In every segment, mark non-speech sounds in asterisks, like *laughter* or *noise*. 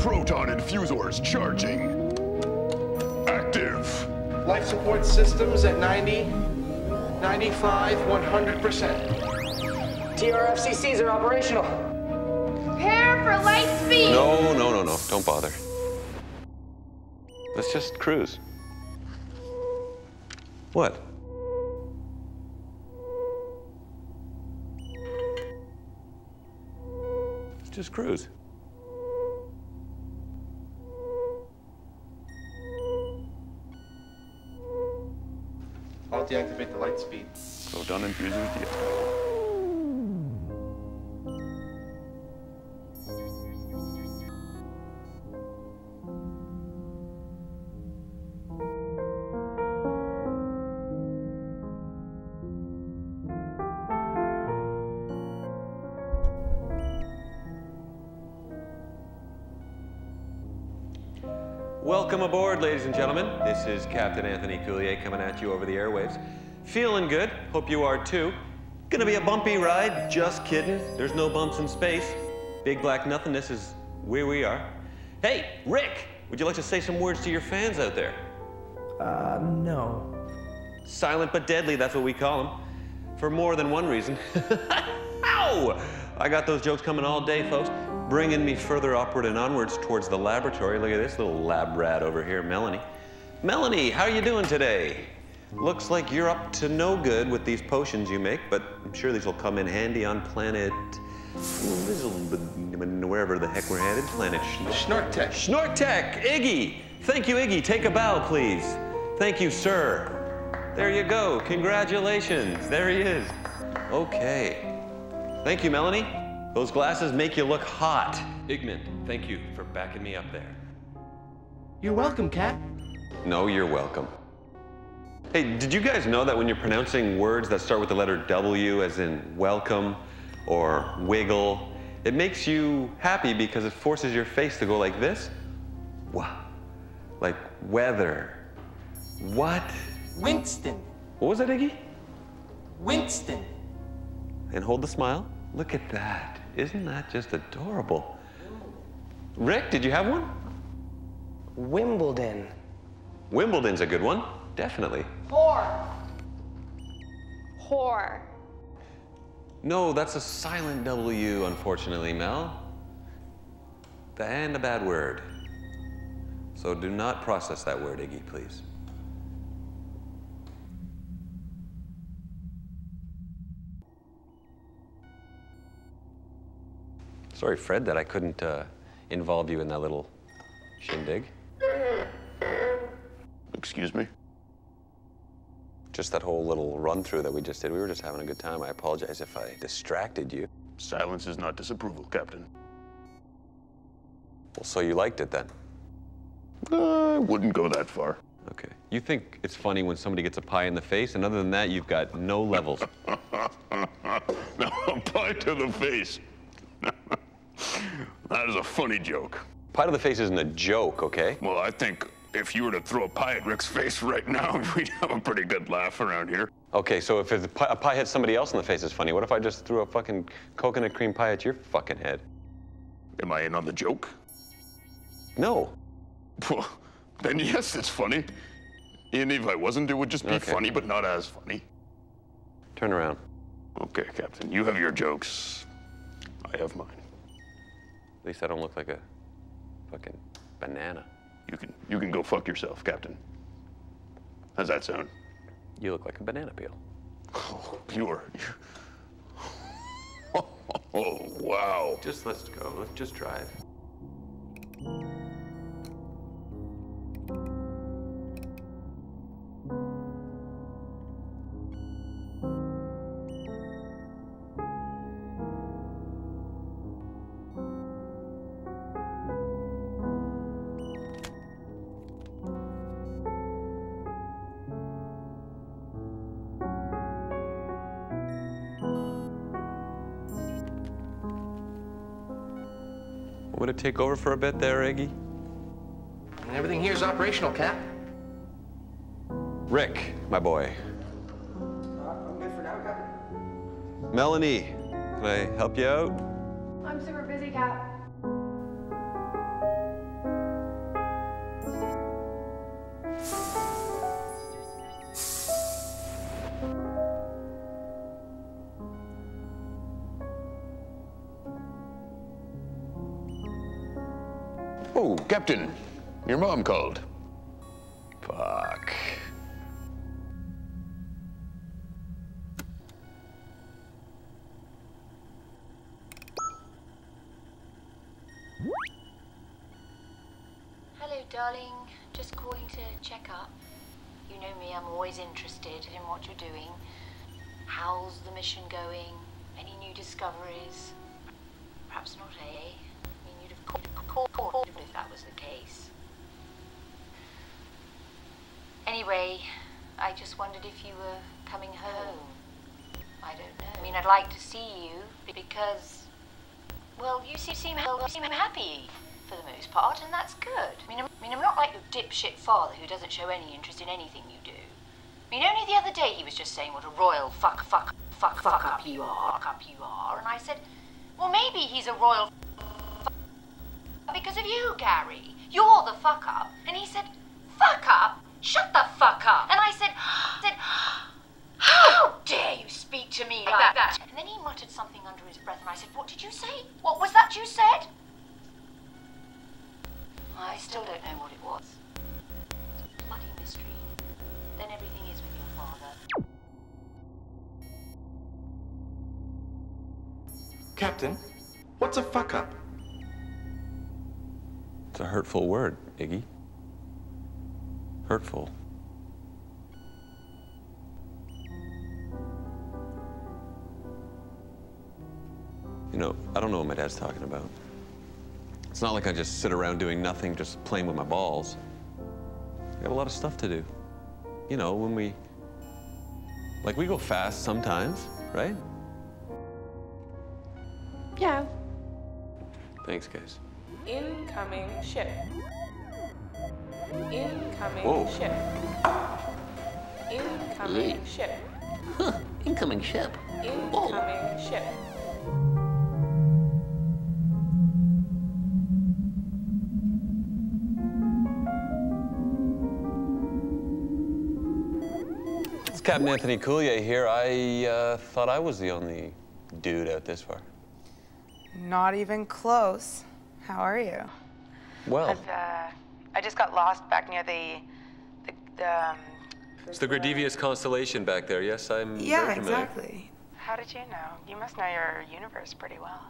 proton infusors charging. Active. Life support systems at 90, 95, 100%. TRFCCs are operational. Prepare for light speed. No, no, no, no. Don't bother. Let's just cruise. What? Let's just cruise. Deactivate the light speed. Proton infusors deactivated. Welcome aboard, ladies and gentlemen. This is Captain Anthony Coulier coming at you over the airwaves. Feeling good. Hope you are too. Gonna be a bumpy ride. Just kidding. There's no bumps in space. Big black nothingness is where we are. Hey, Rick, would you like to say some words to your fans out there? Uh, no. Silent but deadly, that's what we call them. For more than one reason. *laughs* Ow! I got those jokes coming all day, folks. Bringing me further upward and onwards towards the laboratory. Look at this little lab rat over here, Melanie. Melanie, how are you doing today? Looks like you're up to no good with these potions you make, but I'm sure these will come in handy on planet... wherever the heck we're headed. Planet Sch- Schnortek. Schnortek, Iggy. Thank you, Iggy. Take a bow, please. Thank you, sir. There you go. Congratulations. There he is. Okay. Thank you, Melanie. Those glasses make you look hot. Igmund, thank you for backing me up there. You're welcome, Cat. No, you're welcome. Hey, did you guys know that when you're pronouncing words that start with the letter W, as in welcome or wiggle, it makes you happy because it forces your face to go like this? Wow. Like weather. What? Winston. What was that, Iggy? Winston. And hold the smile. Look at that. Isn't that just adorable? Rick, did you have one? Wimbledon. Wimbledon's a good one. Definitely. Whore. Whore. No, that's a silent W, unfortunately, Mel. And a bad word. So do not process that word, Iggy, please. Sorry, Fred, that I couldn't uh, involve you in that little shindig. Excuse me? Just that whole little run through that we just did. We were just having a good time. I apologize if I distracted you. Silence is not disapproval, Captain. Well, so you liked it then? I wouldn't go that far. Okay. You think it's funny when somebody gets a pie in the face, and other than that, you've got no levels. *laughs* no, a pie to the face. That is a funny joke. Pie to the face isn't a joke, okay? Well, I think if you were to throw a pie at Rick's *laughs* face right now, *laughs* we'd have a pretty good laugh around here. Okay, so if a pie, a pie hits somebody else in the face, it's funny. What if I just threw a fucking coconut cream pie at your fucking head? Am I in on the joke? No. Well, *laughs* then yes, it's funny. And if I wasn't, it would just be Okay. funny, but not as funny. Turn around. Okay, Captain, you have your jokes. I have mine. At least I don't look like a fucking banana. You can you can go fuck yourself, Captain. How's that sound? You look like a banana peel. Oh, pure. *laughs* oh, wow. Just let's go. Let's just drive. Want to take over for a bit there, Iggy? And everything here is operational, Cap. Rick, my boy. I'm good for now, Captain. Melanie, can I help you out? I'm super busy, Cap. Oh, Captain, your mom called. Fuck. Hello, darling. Just calling to check up. You know me, I'm always interested in what you're doing. How's the mission going? Any new discoveries? Perhaps not, eh? I mean, you'd have called if that was the case. Anyway, I just wondered if you were coming home. I don't know. I mean, I'd like to see you because, well, you seem, seem, happy for the most part, and that's good. I mean, I'm, I mean, I'm not like your dipshit father who doesn't show any interest in anything you do. I mean, only the other day he was just saying what a royal fuck, fuck, fuck, fuck up you are, fuck up you are, and I said, well, maybe he's a royal fuck because of you, Gary. You're the fuck up. And he said, fuck up? Shut the fuck up. And I said, *gasps* said, *gasps* how dare you speak to me like that? And then he muttered something under his breath, and I said, what did you say? What was that you said? I still don't know what it was. It's a bloody mystery. Then everything is with your father. Captain, what's a fuck up? It's a hurtful word, Iggy. Hurtful. You know, I don't know what my dad's talking about. It's not like I just sit around doing nothing, just playing with my balls. I got a lot of stuff to do. You know, when we. Like, we go fast sometimes, right? Yeah. Thanks, guys. Incoming ship. Incoming Whoa. ship. Incoming ship. Incoming ship. Incoming ship. It's Captain Anthony Coulier here. I uh, thought I was the only dude out this far. Not even close. How are you? Well, I've, uh, I just got lost back near the, the, the um, it's the Gradivius constellation back there. Yes, I'm yeah, very exactly. How did you know? You must know your universe pretty well.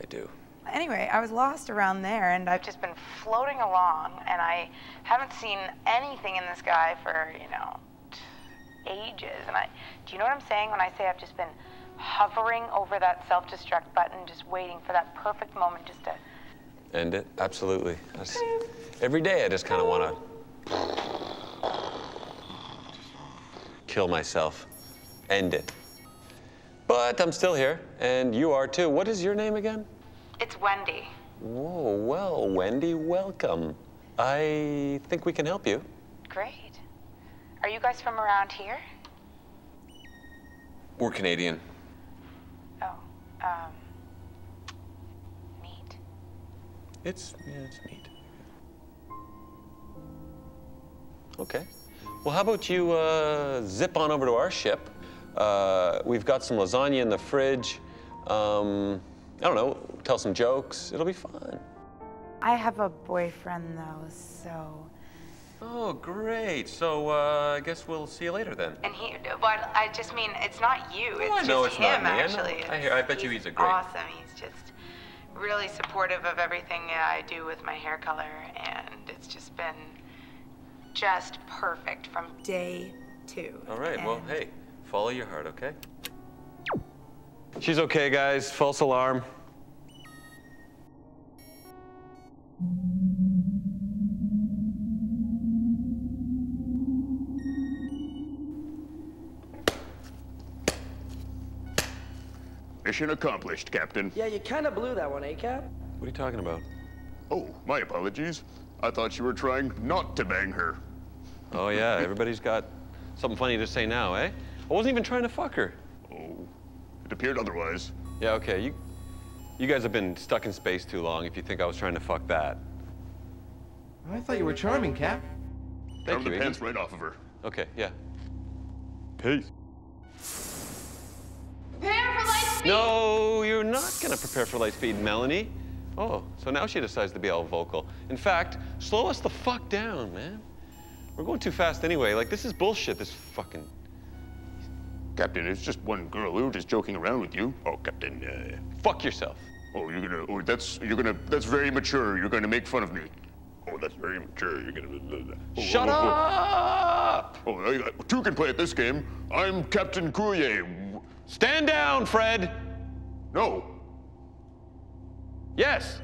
I do. Anyway, I was lost around there, and I've just been floating along, and I haven't seen anything in the sky for you know ages. And I, do you know what I'm saying when I say I've just been hovering over that self-destruct button, just waiting for that perfect moment, just to. End it? Absolutely. That's, every day I just kind of want to kill myself. End it. But I'm still here, and you are too. What is your name again? It's Wendy. Whoa, well, Wendy, welcome. I think we can help you. Great. Are you guys from around here? We're Canadian. Oh, um, neat. It's, yeah, it's neat. Okay. Well, how about you uh, zip on over to our ship? Uh, we've got some lasagna in the fridge. Um, I don't know, tell some jokes. It'll be fun. I have a boyfriend though, so. Oh, great. So uh, I guess we'll see you later then. And he, but I just mean, it's not you. It's I just know it's not him, me. I know. actually. I hear- I bet you he's a great- Awesome. He's just really supportive of everything I do with my hair color, and it's just been just perfect from day two. All right, well, hey, follow your heart, okay? She's okay, guys. False alarm. Mission accomplished, Captain. Yeah, you kind of blew that one, eh, Cap? What are you talking about? Oh, my apologies. I thought you were trying not to bang her. Oh, yeah, everybody's got something funny to say now, eh? I wasn't even trying to fuck her. Oh, it appeared otherwise. Yeah, okay, you, you guys have been stuck in space too long if you think I was trying to fuck that. I thought you were charming, Cap. Thank Found you, the Iggy. pants right off of her. Okay, yeah. Peace. Speed. No, you're not gonna prepare for light speed, Melanie. Oh, so now she decides to be all vocal. In fact, slow us the fuck down, man. We're going too fast anyway. Like, this is bullshit, this fucking. Captain, it's just one girl. We were just joking around with you. Oh, Captain. Uh, Fuck yourself. oh, you're gonna. Oh, that's you're gonna. That's very mature. You're gonna make fun of me. Oh, that's very mature. You're gonna. Oh, Shut oh, oh, up! Oh, oh I- two can play at this game. I'm Captain Coulier. Stand down, Fred! No. Yes.